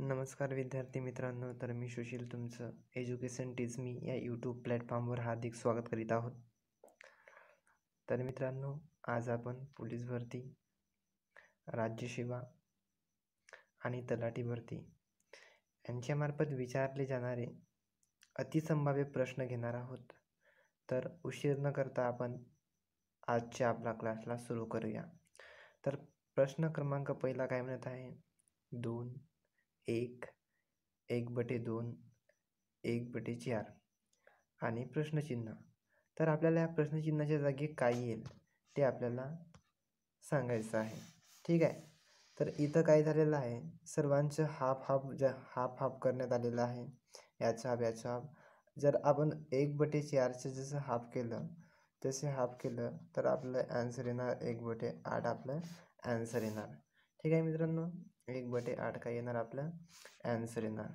नमस्कार विद्यार्थी मित्रांनो तर मी सुशील तुमचं एज्युकेशन टीज मी या यूट्यूब प्लॅटफॉर्मवर हार्दिक स्वागत करीत आहोत. तर मित्रांनो आज आपण पोलीस भरती राज्यसेवा आणि तलाठी भरती यांच्यामार्फत विचारले जाणारे अतिसंभाव्य प्रश्न घेणार आहोत. तर उशीर न करता आपण आजच्या आपला क्लासला सुरू करूया. तर प्रश्न क्रमांक पहिला काय म्हणत आहे? दोन एक एक बटे दोन एक बटे चार आणि प्रश्नचिन्ह. तर आपल्याला या प्रश्नचिन्हाच्या जागी काय येईल ते आपल्याला सांगायचं आहे. ठीक आहे? तर इथं काय झालेलं आहे? सर्वांचं हाफ हाफ ज हाफ हाफ करण्यात आलेलं आहे. याचा हाफ याचा हाफ जर आपण एक बटे चारचं जसं हाफ केलं तसे हाफ केलं तर आपलं ॲन्सर येणार एक बटे आठ आपलं ॲन्सर येणार. ठीक आहे मित्रांनो? एक बटे आठ काय येणार आपलं? ॲन्सर येणार.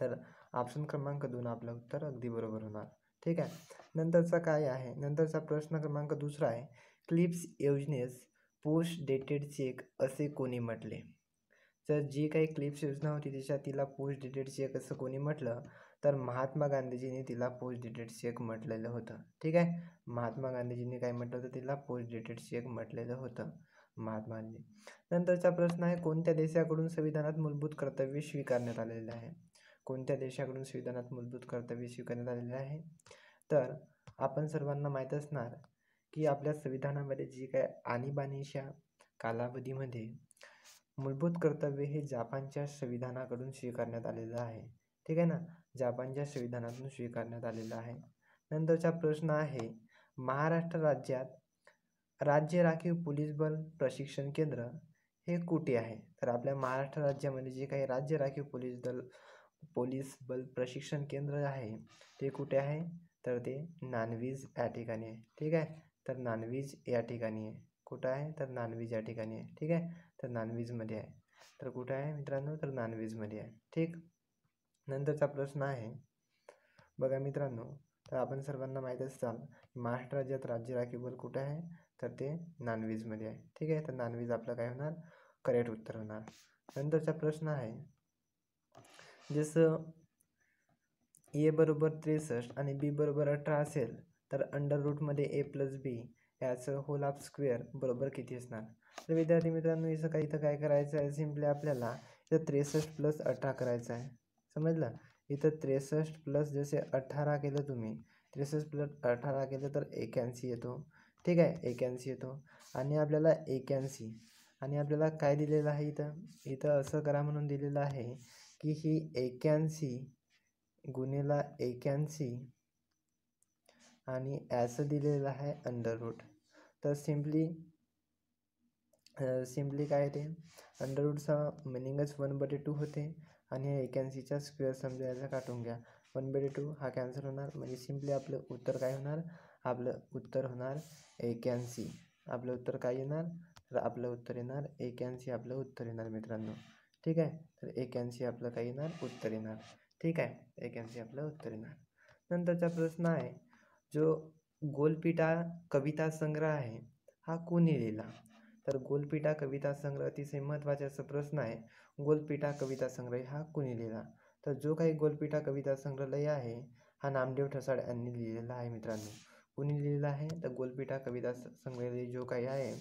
तर ऑप्शन क्रमांक दोन आपलं उत्तर अगदी बरोबर होणार. ठीक आहे? नंतरचा काय आहे? नंतरचा प्रश्न क्रमांक दुसरा आहे. क्लिप्स योजनेस पोस्ट डेटेड चेक असे कोणी म्हटले? तर जी काही क्लिप्स योजना होती तिच्या तिला पोस्ट डेटेड चेक असं कोणी म्हटलं तर महात्मा गांधीजींनी तिला पोस्ट डेटेड चेक म्हटलेलं होतं. ठीक आहे? महात्मा गांधीजींनी काय म्हटलं होतं? तिला पोस्ट डेटेड चेक म्हटलेलं होतं. महात्मा नंतरचा प्रश्न आहे कोणत्या देशाकडून संविधानात मूलभूत कर्तव्य स्वीकारण्यात आलेले आहे? कोणत्या देशाकडून संविधानात मूलभूत कर्तव्य स्वीकारण्यात आलेले आहे? तर आपण सर्वांना माहीत असणार की आपल्या संविधानामध्ये जी काय आणीबाणीच्या कालावधीमध्ये मूलभूत कर्तव्य हे जापानच्या संविधानाकडून स्वीकारण्यात आलेलं आहे. ठीक आहे ना? जापानच्या संविधानातून स्वीकारण्यात आलेलं आहे. नंतरचा प्रश्न आहे महाराष्ट्र राज्यात राज्य राखीव पोलीस बल प्रशिक्षण केंद्र हे कुठे आहे? तर आपल्या महाराष्ट्र राज्यामध्ये जे काही राज्य राखीव पोलीस दल पोलीस बल प्रशिक्षण केंद्र आहे ते कुठे आहे? तर ते नानवीज या ठिकाणी आहे. ठीक आहे? तर नानवीज या ठिकाणी आहे. कुठं आहे? तर नानवीज या ठिकाणी आहे. ठीक आहे? तर नानवीजमध्ये आहे. तर कुठं आहे मित्रांनो? तर नानवीजमध्ये आहे. ठीक? नंतरचा प्रश्न आहे. बघा मित्रांनो तर आपण सर्वांना माहीत असाल महाराष्ट्र राज्यात राज्य राखीव बल कुठं आहे? तर ते नॉनव्हेजमध्ये आहे. ठीक आहे? तर नॉनव्हेज आपलं काय होणार? करेक्ट उत्तर होणार. नंतरचा प्रश्न आहे. जसं ए बरोबर त्रेसष्ट आणि बी बरोबर अठरा असेल तर अंडर रूटमध्ये ए प्लस बी याचं होल ऑफ स्क्वेअर बरोबर किती असणार? तर विद्यार्थी मित्रांनो इथं काही इथं काय करायचं आहे? सिम्पली आपल्याला इथं त्रेसष्ट प्लस अठरा करायचं आहे. समजलं? इथं त्रेसष्ट प्लस जसे अठरा केलं तुम्ही त्रेसष्ट प्लस अठरा केलं तर एक्याऐंशी येतो. ठीक आहे एक्याऐंशी येतो. आणि आपल्याला एक्याऐंशी. आणि आपल्याला काय दिलेलं आहे इथं? इथं असं करा म्हणून दिलेलं आहे की ही एक्याऐंशी गुन्हेला एक्याऐंशी आणि ॲसं दिलेलं आहे अंडर रूट तर सिम्पली सिम्पली काय ते अंडर रूटचा मिनिंगच वन बटे टू होते आणि एक्याऐंशीचा स्क्वेअर समजा याचा काटून घ्या. वन बटे टू हा कॅन्सल होणार. म्हणजे सिम्पली आपलं उत्तर काय होणार? आपलं उत्तर होणार एक्याऐंशी. आपलं उत्तर काय येणार? तर आपलं उत्तर येणार एक्याऐंशी आपलं उत्तर येणार मित्रांनो. ठीक आहे? तर एक्याऐंशी आपलं काय येणार? उत्तर येणार. ठीक आहे? एक्याऐंशी आपलं उत्तर येणार. नंतरचा प्रश्न आहे जो गोलपिटा कविता संग्रह आहे हा कोणी लिहिला? तर गोलपिटा कविता संग्रह अतिशय महत्त्वाचा असा प्रश्न आहे गोलपिटा कविता संग्रह हा कोणी लिहिला? तर जो काही गोलपिटा कविता संग्रहालय आहे हा नामदेव ठसाड यांनी लिहिलेला आहे मित्रांनो. कोणी लिहिलेला आहे? तर गोलपिठा कविता संग्रहालय जो काही आहे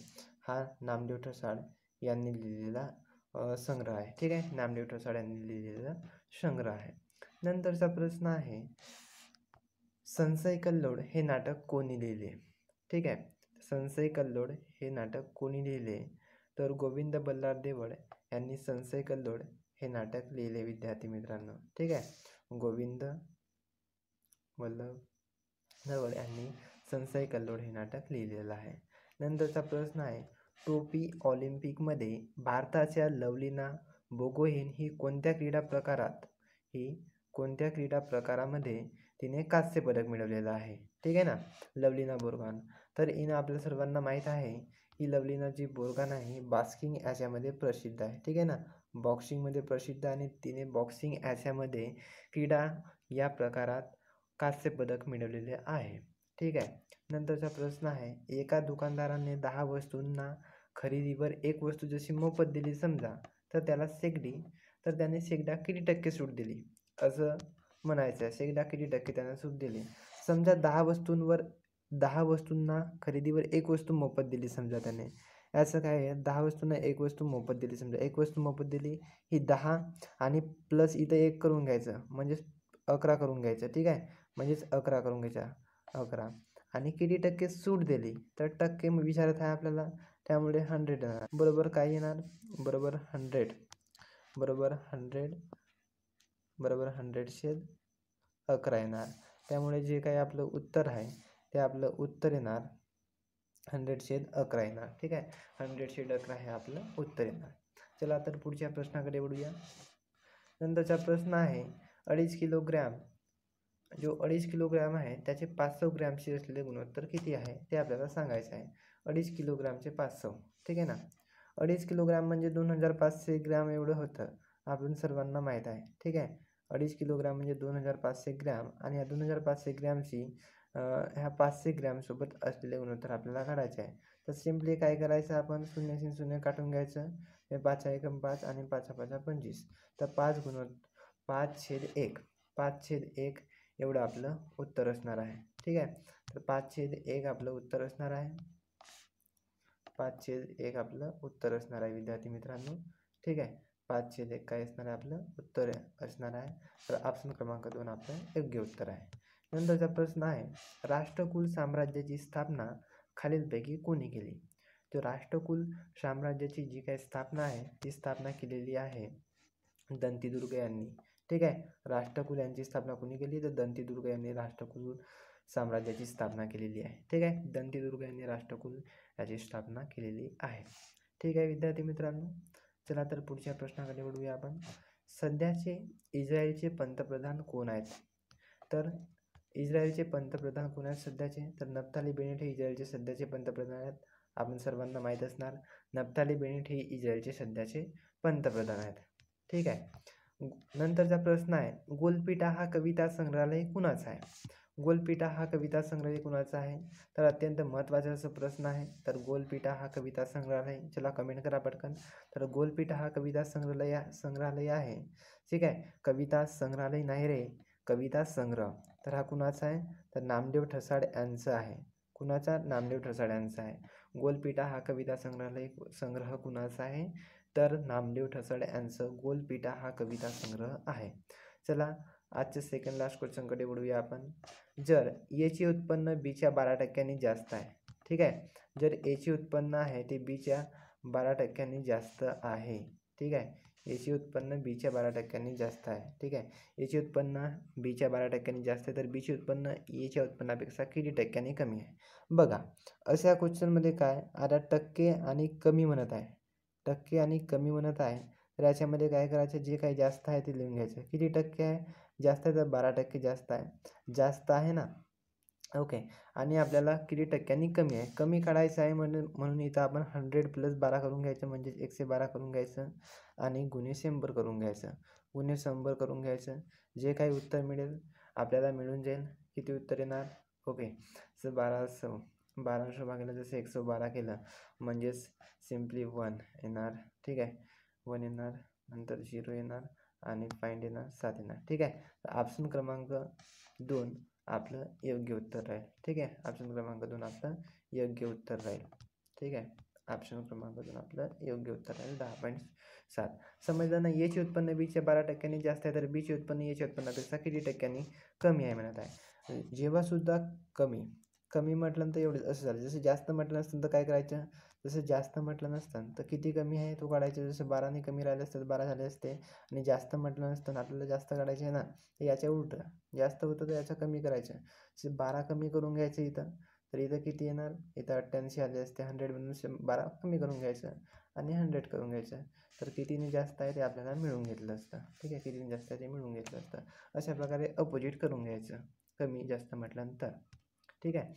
हा नामदेव ठसाड यांनी लिहिलेला संग्रह आहे. ठीक आहे? नामदेव ठसाड यांनी लिहिलेला संग्रह आहे. नंतरचा प्रश्न आहे संशय कल्लोड हे नाटक कोणी लिहिले? ठीक आहे. संशय कल्लोड हे नाटक कोणी लिहिले? तर गोविंद बल्लाळ देवळ यांनी संशय कल्लोड हे नाटक लिहिले विद्यार्थी मित्रांनो. ठीक आहे? गोविंद वल्लभ देवळ यांनी संशय कल्लोळ हे नाटक लिहिलेलं आहे. नंतरचा प्रश्न आहे टोपी ऑलिम्पिकमध्ये भारताच्या लवलीना बोगोहेन ही कोणत्या क्रीडा प्रकारात ही कोणत्या क्रीडा प्रकारामध्ये तिने कांस्य पदक मिळवलेलं आहे? ठीक आहे ना? लवलीना बोरगान. तर हिनं आपल्या सर्वांना माहीत आहे ही लवलीना जी बोरगान आहे बास्किंग याच्यामध्ये प्रसिद्ध आहे. ठीक आहे ना? बॉक्सिंगमध्ये प्रसिद्ध आणि तिने बॉक्सिंग याच्यामध्ये क्रीडा या प्रकारात कांस्य पदक मिळवलेले आहे. ठीक आहे. नंतरचा प्रश्न आहे एका दुकानदाराने दहा वस्तूंना खरेदीवर एक वस्तू जशी मोफत दिली समजा तर त्याला शेगडी तर त्याने शेकड्या किती टक्के सूट दिली? असं म्हणायचं आहे शेकड्या किती टक्के त्याने सूट दिली? समजा दहा वस्तूंवर दहा वस्तूंना खरेदीवर एक वस्तू मोफत दिली समजा त्याने. असं काय आहे? दहा वस्तूंना एक वस्तू मोफत दिली समजा. एक वस्तू मोफत दिली ही दहा आणि प्लस इथं एक करून घ्यायचं. म्हणजेच अकरा करून घ्यायचं ठीक आहे? म्हणजेच अकरा करून घ्यायच्या अकरा. आणि किती टक्के सूट दिली तर टक्के विचारत आहे आपल्याला त्यामुळे हंड्रेड येणार बरोबर काय येणार? बरोबर हंड्रेड बरोबर हंड्रेड बरोबर हंड्रेड अकरा येणार. त्यामुळे जे काही आपलं उत्तर आहे ते आपलं उत्तर येणार. हंड्रेड छेद अकरा येणार ठीक आहे? हंड्रेड शेड अकरा हे आपलं उत्तर येणार. चला तर पुढच्या प्रश्नाकडे वळूया. नंतरचा प्रश्न आहे अडीच किलोग्रॅम जो अडीच किलोग्रॅम आहे त्याचे पाचशे ग्रॅमची असलेले गुणोत्तर किती आहे ते आपल्याला सांगायचं आहे. अडीच किलोग्रॅमचे पाचशे ठीक आहे ना? अडीच किलोग्रॅम म्हणजे दोन हजार पाचशे ग्रॅम एवढं होतं आपण सर्वांना माहीत आहे ठीक आहे? अडीच किलोग्रॅम म्हणजे दोन हजार पाचशे ग्रॅम आणि या दोन हजार पाचशे ग्रॅमची ह्या पाचशे ग्रॅमसोबत असलेले गुणोत्तर आपल्याला काढायचे आहे. तर सिम्पली काय करायचं आपण? शून्य शून्य काढून घ्यायचं. हे पाच एकम पाच आणि पाच पाच पंचवीस. तर पाच गुणोत्तर पाच छेद एक. पाच छेद एक एवढं आपलं उत्तर असणार आहे. ठीक आहे? तर पाच छेद एक आपलं उत्तर असणार आहे. पाच छेद एक आपलं उत्तर असणार आहे विद्यार्थी मित्रांनो. ठीक आहे? पाच छेद एक काय असणार आहे? आपलं उत्तर असणार आहे. तर ऑप्शन क्रमांक दोन आपलं योग्य उत्तर आहे. नंतरचा प्रश्न आहे राष्ट्रकुल साम्राज्याची स्थापना खालीलपैकी कोणी केली? तर राष्ट्रकुल साम्राज्याची जी काही स्थापना आहे ती स्थापना केलेली आहे दंतीदुर्ग यांनी. ठीक आहे. राष्ट्रकुल यांची स्थापना कोणी केली? तर दंतीदुर्ग यांनी राष्ट्रकुल साम्राज्याची स्थापना केलेली आहे. ठीक आहे. दंतीदुर्ग यांनी राष्ट्रकुल याची स्थापना केलेली आहे. ठीक आहे विद्यार्थी मित्रांनो. चला तर पुढच्या प्रश्नाकडे वळूया आपण. सध्याचे इस्रायलचे पंतप्रधान कोण आहेत? तर इस्रायलचे पंतप्रधान कोण आहेत सध्याचे? तर नफ्ताली बेनेट हे इस्रायलचे सध्याचे पंतप्रधान आहेत. आपण सर्वांना माहीत असणार नफ्ताली बेनेट हे इस्रायलचे सध्याचे पंतप्रधान आहेत. ठीक आहे. नंतरचा प्रश्न आहे गोलपिटा हा कविता संग्रहालय कुणाचा आहे? गोलपिटा हा कविता संग्रहालय कुणाचा आहे? तर अत्यंत महत्त्वाचा असं प्रश्न आहे तर गोलपिटा हा कविता संग्रहालय चला कमेंट करा पटकन. तर गोलपिटा हा कविता संग्रहालय संग्रहालय आहे. ठीक आहे कविता संग्रहालय नाही रे कविता संग्रह. तर हा कुणाचा आहे? तर नामदेव ठसाड यांचं आहे. कुणाचा? नामदेव ठसाड यांचा आहे. गोलपिटा हा कविता संग्रहालय संग्रह कुणाचा आहे? तर नामदेव ठसाड यांचं गोलपिटा हा कविता संग्रह आहे. चला आजच्या सेकंड लास्ट क्वेश्चनकडे वळूया आपण. जर एचे उत्पन्न बीच्या बारा टक्क्यांनी जास्त आहे ठीक आहे? जर एचे उत्पन्न आहे ते बीच्या बारा टक्क्यांनी जास्त आहे ठीक आहे? याचे उत्पन्न बीच्या बारा टक्क्यांनी जास्त आहे ठीक आहे? याचे उत्पन्न बीच्या बारा टक्क्यांनी जास्त आहे तर बीचे उत्पन्न एच्या उत्पन्नापेक्षा किती टक्क्यांनी कमी आहे? बघा अशा क्वेश्चनमध्ये काय? आता टक्के आणि कमी म्हणत आहे. टक्के आणि कमी म्हणत आहे. तर याच्यामध्ये काय करायचं? जे काही जास्त आहे ते लिहून घ्यायचं. किती टक्के आहे? जास्त आहे तर बारा टक्के जास्त आहे. जास्त आहे ना? ओके. आणि आपल्याला किती टक्क्यांनी कमी आहे? कमी काढायचं आहे म्हणून म्हणून इथं आपण हंड्रेड प्लस बारा करून घ्यायचं. म्हणजेच एकशे बारा करून घ्यायचं. आणि गुन्हे शंभर करून घ्यायचं. गुन्हे शंभर करून घ्यायचं. जे काही उत्तर मिळेल आपल्याला मिळून जाईल. किती उत्तर येणार? ओके. सर बारा सौ बाराशे भागिले जसं एकशे बारा केलं. म्हणजेच सिम्पली वन येणार. ठीक आहे? वन येणार नंतर झिरो येणार आणि फाईंड येणार सात येणार. ठीक आहे? तर ऑप्शन क्रमांक दोन आपलं योग्य उत्तर राहील. ठीक आहे? ऑप्शन क्रमांक दोन आपलं योग्य उत्तर राहील. ठीक आहे? ऑप्शन क्रमांक दोन आपलं योग्य उत्तर राहील. दहा पॉईंट सात. समजलं ना याचे उत्पन्न बीच्या बारा टक्क्यांनी जास्त आहे तर बीचे उत्पन्न याच्या उत्पन्नापेक्षा किती टक्क्यांनी कमी आहे म्हणत आहे. जेव्हासुद्धा कमी. कमी म्हटलं तर एवढं असं झालं. जसं जास्त म्हटलं नसतं तर काय करायचं? जसं जास्त म्हटलं नसतं तर किती कमी आहे तो काढायचं? जसं बाराने कमी राहिले असतं तर बारा झाले असते. आणि जास्त म्हटलं नसतं आपल्याला जास्त काढायचं आहे ना तर याच्या उलटं. जास्त होतं तर याचं कमी करायचं. जसं बारा कमी करून घ्यायचं इथं तर इथं किती येणार? इथं अठ्ठ्याऐंशी आले असते. हंड्रेडमधून शं बारा कमी करून घ्यायचं. आणि हंड्रेड करून घ्यायचं. तर कितीने जास्त आहे ते आपल्याला मिळून घेतलं असतं. ठीक आहे? कितीने जास्त आहे ते मिळून घेतलं असतं. अशा प्रकारे अपोजिट करून घ्यायचं. कमी जास्त म्हटल्यानंतर. ठीक आहे?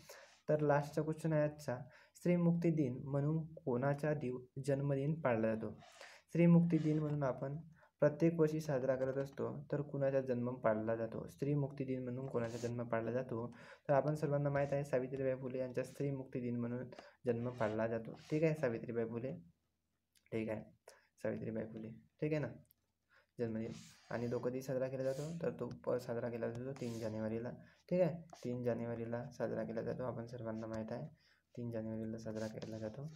तर लास्टचा क्वेश्चन आहे आजचा. स्त्रीमुक्ती दिन म्हणून कोणाचा दिव जन्मदिन पाळला जातो? स्त्रीमुक्ती दिन म्हणून आपण प्रत्येक वर्षी साजरा करत असतो तर कुणाचा जन्म पाळला जातो? स्त्रीमुक्ती दिन म्हणून कोणाचा जन्म पाळला जातो? तर आपण सर्वांना माहीत आहे सावित्रीबाई फुले यांचा स्त्रीमुक्ती दिन म्हणून जन्म पाळला जातो. ठीक आहे सावित्रीबाई फुले? ठीक आहे सावित्रीबाई फुले. ठीक आहे ना? जन्मदिन. आणि तो कधी साजरा केला जातो तर तो प साजरा केला जातो तीन जानेवारीला. ठीक आहे. तीन जानेवारीला साजरा केला जातो. आपण सर्वांना माहीत आहे. तीन जानेवारीला साजरा केला जातो.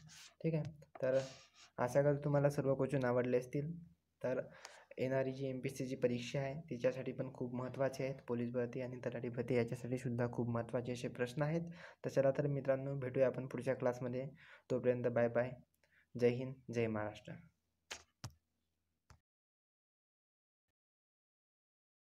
ठीक आहे. तर आशा करतो तुम्हाला सर्व क्वेश्चन आवडले असतील. तर येणारी जी एम पी एस सीची परीक्षा आहे तिच्यासाठी पण खूप महत्त्वाचे आहेत. पोलीस भरती आणि तलाठी भरती याच्यासाठी सुद्धा खूप महत्त्वाचे असे प्रश्न आहेत. तर चला तर मित्रांनो भेटूया आपण पुढच्या क्लासमध्ये तोपर्यंत बाय बाय जय हिंद जय महाराष्ट्र.